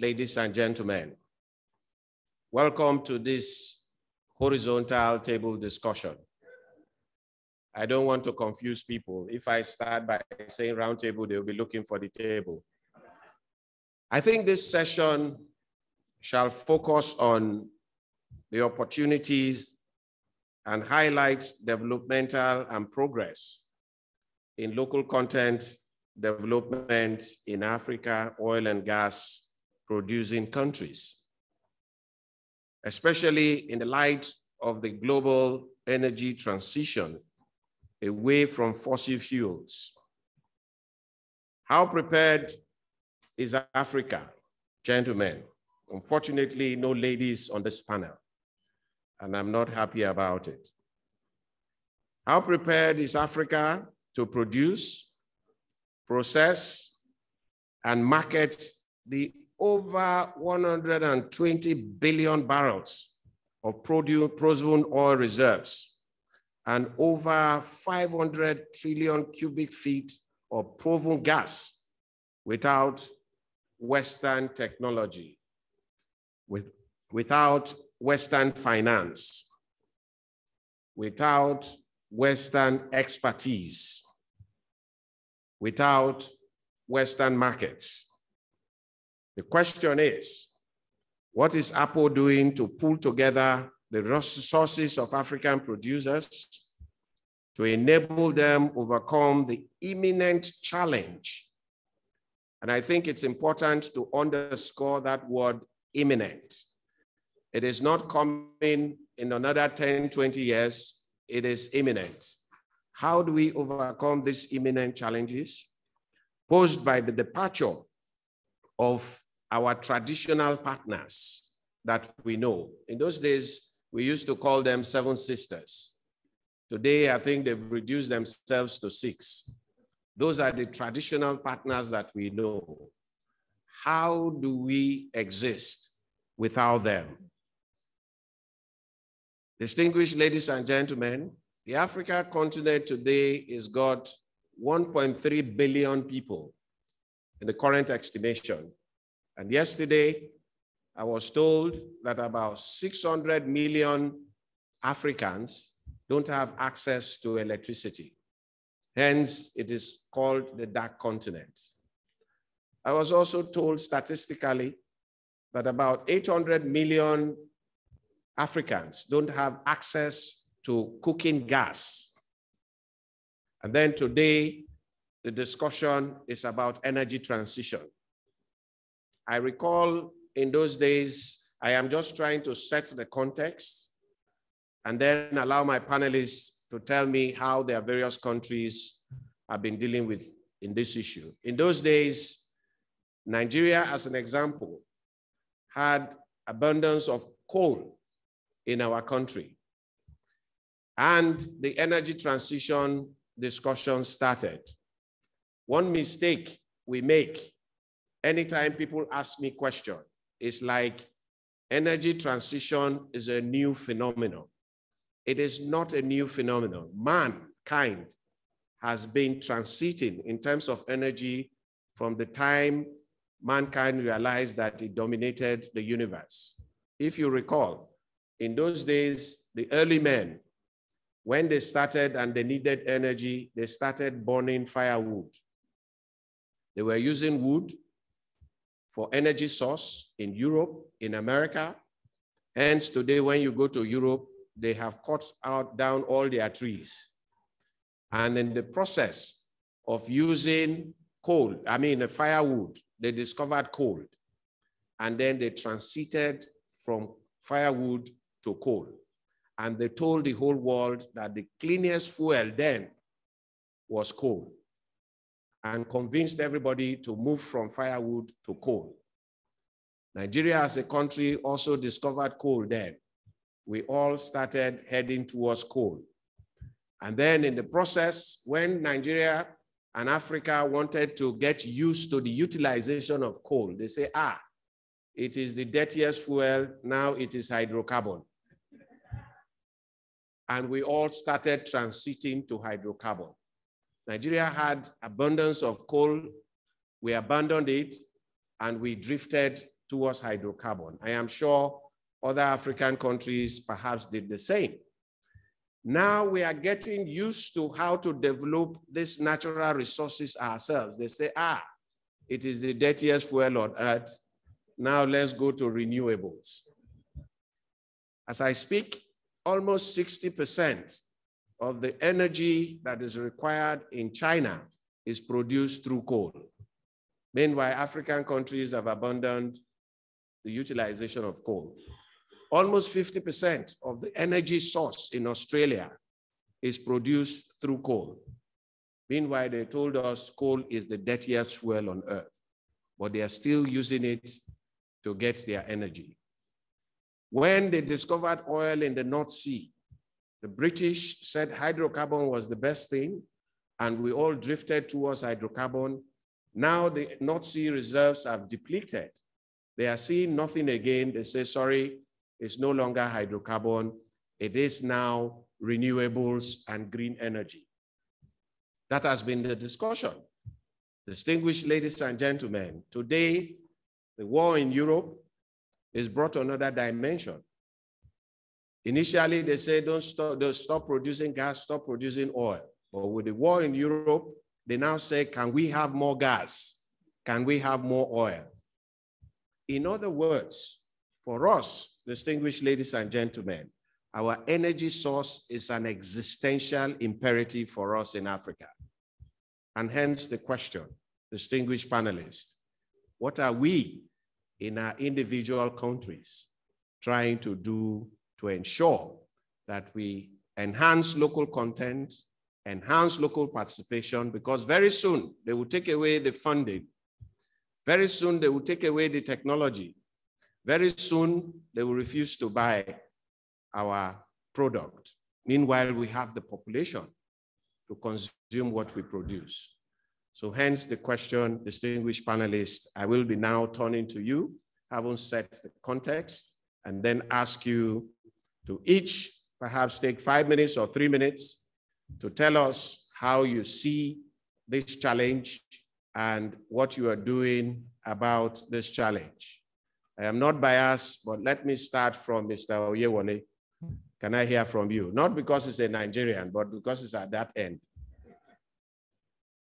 ladies and gentlemen. Welcome to this horizontal table discussion. I don't want to confuse people. If I start by saying round table, they'll be looking for the table. I think this session shall focus on the opportunities and highlight developmental and progress in local content development in Africa, oil and gas producing countries, especially in the light of the global energy transition away from fossil fuels. How prepared is Africa, gentlemen? Unfortunately, no ladies on this panel, and I'm not happy about it. How prepared is Africa to produce, process, and market the over 120 billion barrels of proven oil reserves and over 500 trillion cubic feet of proven gas without Western technology, with, without Western finance, without Western expertise, without Western markets. The question is, what is APPO doing to pull together the resources of African producers to enable them overcome the imminent challenge? And I think it's important to underscore that word imminent. It is not coming in another 10, 20 years. It is imminent. How do we overcome these imminent challenges posed by the departure of our traditional partners that we know? In those days, we used to call them seven sisters. Today, I think they've reduced themselves to six. Those are the traditional partners that we know. How do we exist without them? Distinguished ladies and gentlemen, the Africa continent today is got 1.3 billion people in the current estimation. And yesterday, I was told that about 600 million Africans don't have access to electricity. Hence, it is called the dark continent. I was also told statistically that about 800 million Africans don't have access to cooking gas. And then today, the discussion is about energy transition. I recall in those days, I am just trying to set the context and then allow my panelists to tell me how their various countries have been dealing with in this issue. In those days, Nigeria, as an example, had abundance of coal in our country. And the energy transition discussion started. One mistake we make anytime people ask me question it's like energy transition is a new phenomenon. It is not a new phenomenon. Mankind has been transiting in terms of energy from the time mankind realized that it dominated the universe. If you recall, in those days, the early men when they started and they needed energy, they started burning firewood. They were using wood for energy source in Europe, in America. Hence, today, when you go to Europe, they have cut out down all their trees. And in the process of using coal, I mean, a firewood, they discovered coal. And then they transited from firewood to coal and they told the whole world that the cleanest fuel then was coal and convinced everybody to move from firewood to coal. Nigeria as a country also discovered coal then. We all started heading towards coal. And then in the process, when Nigeria and Africa wanted to get used to the utilization of coal, they say, ah, it is the dirtiest fuel, now it is hydrocarbon and we all started transiting to hydrocarbon. Nigeria had abundance of coal. We abandoned it and we drifted towards hydrocarbon. I am sure other African countries perhaps did the same. Now we are getting used to how to develop these natural resources ourselves. They say, ah, it is the dirtiest fuel on earth. Now let's go to renewables. As I speak, almost 60% of the energy that is required in China is produced through coal. Meanwhile, African countries have abandoned the utilization of coal. Almost 50% of the energy source in Australia is produced through coal. Meanwhile, they told us coal is the dirtiest fuel on earth, but they are still using it to get their energy. When they discovered oil in the North Sea, the British said hydrocarbon was the best thing, and we all drifted towards hydrocarbon. Now the North Sea reserves have depleted. They are seeing nothing again. They say, sorry, it's no longer hydrocarbon. It is now renewables and green energy. That has been the discussion. Distinguished ladies and gentlemen, today, the war in Europe is brought another dimension. Initially, they said, don't stop, don't stop producing gas, stop producing oil. But with the war in Europe, they now say, can we have more gas? Can we have more oil? In other words, for us, distinguished ladies and gentlemen, our energy source is an existential imperative for us in Africa. And hence the question, distinguished panelists, what are we in our individual countries trying to do to ensure that we enhance local content, enhance local participation, because very soon they will take away the funding. Very soon they will take away the technology. Very soon they will refuse to buy our product. Meanwhile, we have the population to consume what we produce. So hence the question, distinguished panelists, I will be now turning to you, having set the context, and then ask you to each perhaps take five minutes or three minutes to tell us how you see this challenge and what you are doing about this challenge. I am not biased, but let me start from Mr. Oyewole. Can I hear from you? Not because he's a Nigerian, but because he's at that end.